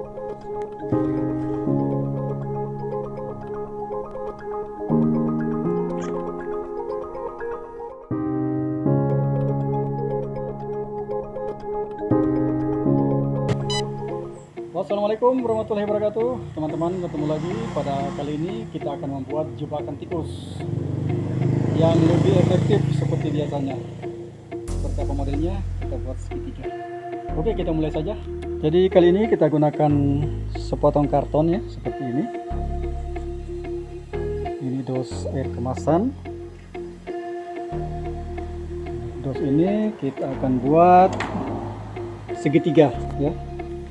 Assalamualaikum warahmatullahi wabarakatuh. Teman-teman ketemu lagi. Pada kali ini kita akan membuat jebakan tikus Yang lebih efektif seperti biasanya. Seperti apa modelnya Kita buat segitiga Oke kita mulai saja Jadi kali ini kita gunakan Sepotong karton ya Seperti ini. Ini dos air kemasan. Dos ini kita akan buat Segitiga ya.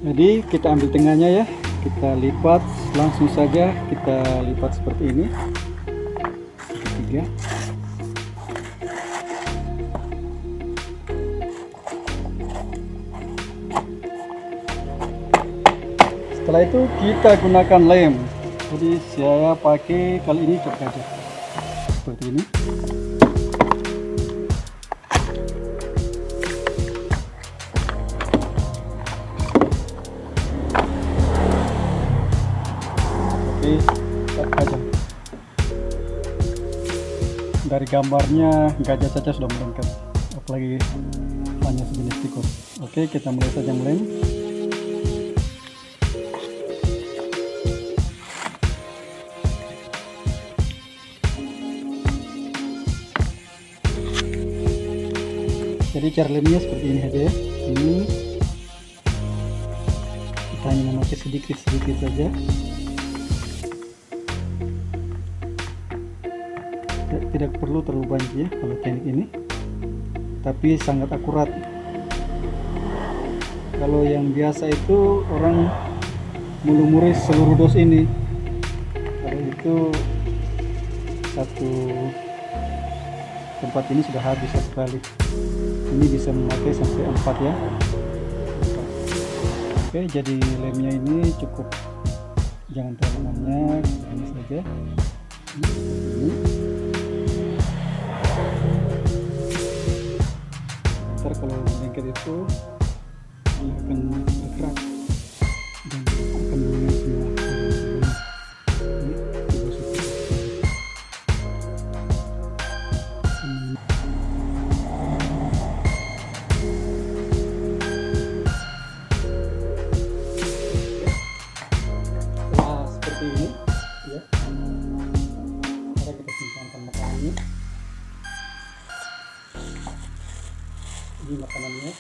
Jadi kita ambil tengahnya ya kita lipat langsung saja kita lipat seperti ini. Segitiga setelah itu kita gunakan lem. Jadi saya pakai kali ini cok aja. Seperti ini. Dari gambarnya gajah caca sudah melengkap. Apalagi hanya sejenis tikus. Oke kita mulai saja meleng jadi cara lemnya seperti ini aja ya. Ini. Kita hanya memakai sedikit-sedikit saja. Tidak perlu terlalu banyak ya kalau teknik ini. Tapi sangat akurat. Kalau yang biasa itu orang melumuri seluruh dos ini. Kalau itu satu tempat ini sudah habis satu kali ini bisa memakai sampai empat ya. Oke jadi lemnya ini cukup. Jangan terlalu banyak ini saja. Ini ntar kalau itu seperti ini ya. Kita simpankan makanannya ini. Makanannya makanannya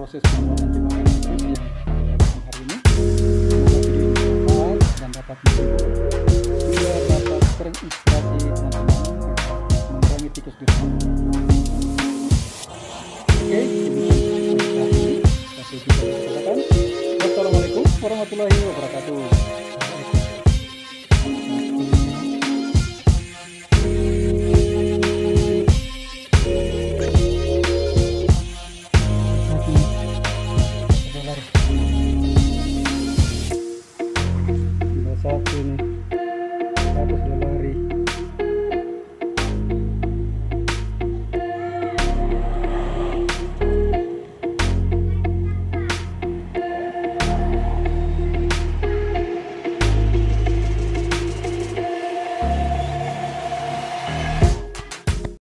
proses pembuatan jebakan tikus yang lakukan hari ini. Semoga video ini bermanfaat dan dapat juga dapat terinspirasi agar mengurangi tikus di rumah. Oke, demikian hari ini. Sampai jumpa di kesempatan. Wassalamualaikum warahmatullahi wabarakatuh.